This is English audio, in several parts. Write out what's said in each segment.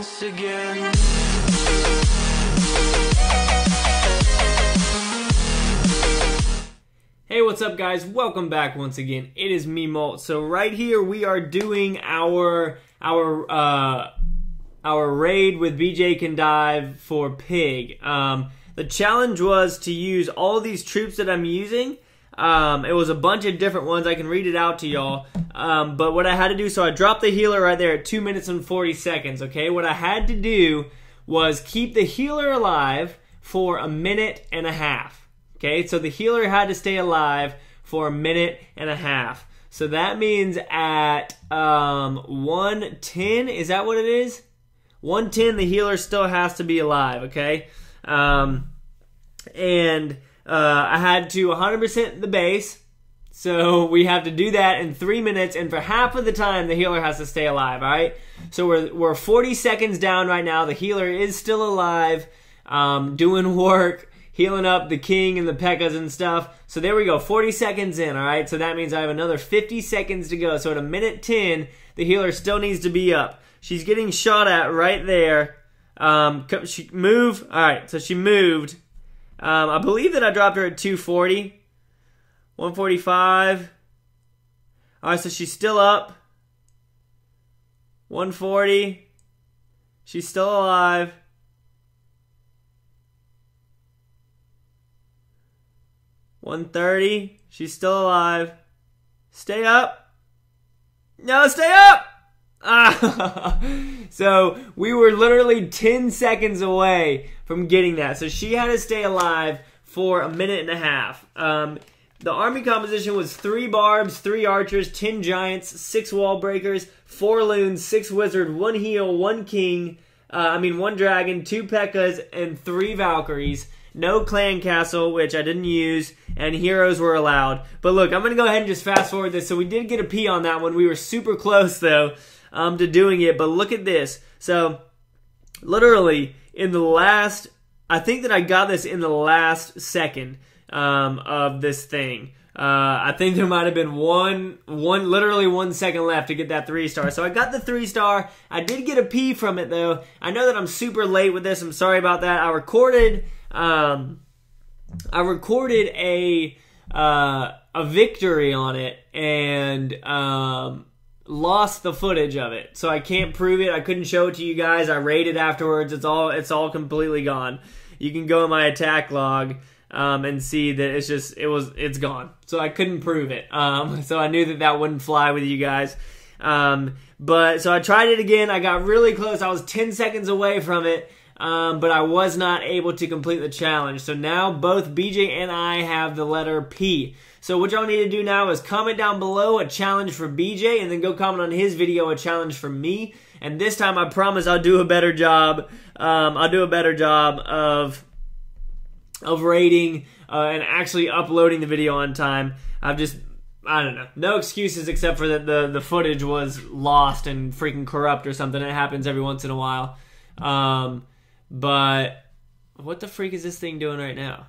again. Hey, what's up, guys? Welcome back once again. It is me, Molt. So right here we are doing our our uh, our raid with BJ can dive for pig. Um, the challenge was to use all these troops that I'm using. Um, it was a bunch of different ones. I can read it out to y'all. Um, but what I had to do, so I dropped the healer right there at two minutes and forty seconds. Okay, what I had to do was keep the healer alive for a minute and a half. Okay, so the healer had to stay alive for a minute and a half. So that means at um, 110, is that what it is? 110, the healer still has to be alive, okay? Um, and uh, I had to 100% the base. So we have to do that in three minutes, and for half of the time, the healer has to stay alive, all right? So we're, we're 40 seconds down right now. The healer is still alive, um, doing work healing up the king and the P.E.K.K.A.s and stuff. So there we go, 40 seconds in, all right? So that means I have another 50 seconds to go. So at a minute 10, the healer still needs to be up. She's getting shot at right there. Um, she move. All right, so she moved. Um, I believe that I dropped her at 240, 145. All right, so she's still up. 140. She's still alive. 130. She's still alive. Stay up. No, stay up! So we were literally 10 seconds away from getting that. So she had to stay alive for a minute and a half. Um, the army composition was three barbs, three archers, ten giants, six wall breakers, four loons, six wizard, one heal, one king. Uh, I mean, one dragon, two P.E.K.K.A.s, and three Valkyries no clan castle, which I didn't use, and heroes were allowed. But look, I'm going to go ahead and just fast forward this. So we did get a P on that one. We were super close, though, um, to doing it. But look at this. So, literally, in the last, I think that I got this in the last second um, of this thing. Uh, I think there might have been one, one, literally one second left to get that three star. So I got the three star. I did get a P from it though. I know that I'm super late with this. I'm sorry about that. I recorded um, I recorded a uh, a victory on it and um, lost the footage of it, so I can't prove it. I couldn't show it to you guys. I raided afterwards. It's all it's all completely gone. You can go in my attack log. Um, and see that it's just it was it's gone. So I couldn't prove it. Um, so I knew that that wouldn't fly with you guys. Um, but so I tried it again. I got really close. I was 10 seconds away from it um, but I was not able to complete the challenge. So now both BJ and I have the letter P. So what y'all need to do now is comment down below a challenge for BJ and then go comment on his video a challenge for me. And this time I promise I'll do a better job. Um, I'll do a better job of of raiding uh, and actually uploading the video on time. I've just I don't know. No excuses except for that the the footage was lost and freaking corrupt or something. It happens every once in a while. Um, but what the freak is this thing doing right now?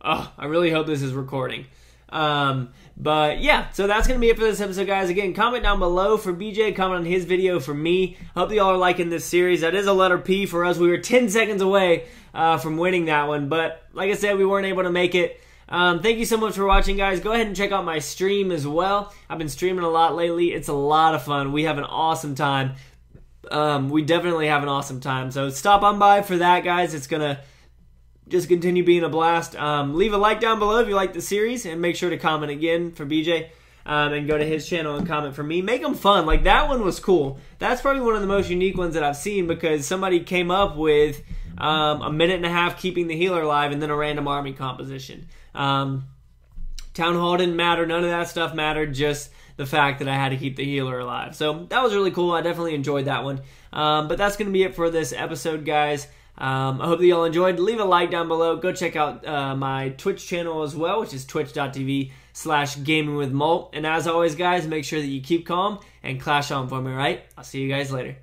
Oh, I really hope this is recording. Um, but yeah, so that's gonna be it for this episode, guys. Again, comment down below for BJ, comment on his video for me. Hope y'all are liking this series. That is a letter P for us. We were 10 seconds away uh, from winning that one, but like I said, we weren't able to make it. Um, thank you so much for watching, guys. Go ahead and check out my stream as well. I've been streaming a lot lately. It's a lot of fun. We have an awesome time um, we definitely have an awesome time. So stop on by for that, guys. It's gonna just continue being a blast. Um, leave a like down below if you like the series, and make sure to comment again for BJ. Um, and go to his channel and comment for me. Make them fun. Like that one was cool. That's probably one of the most unique ones that I've seen because somebody came up with um, a minute and a half keeping the healer alive and then a random army composition. Um, Town Hall didn't matter. None of that stuff mattered. Just the fact that I had to keep the healer alive. So that was really cool. I definitely enjoyed that one. Um, but that's going to be it for this episode, guys. Um, I hope that y'all enjoyed. Leave a like down below. Go check out uh, my Twitch channel as well, which is twitch.tv slash gaming with Molt. And as always, guys, make sure that you keep calm and clash on for me, right? I'll see you guys later.